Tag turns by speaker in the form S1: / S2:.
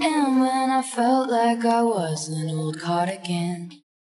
S1: And when I felt like I was an old cardigan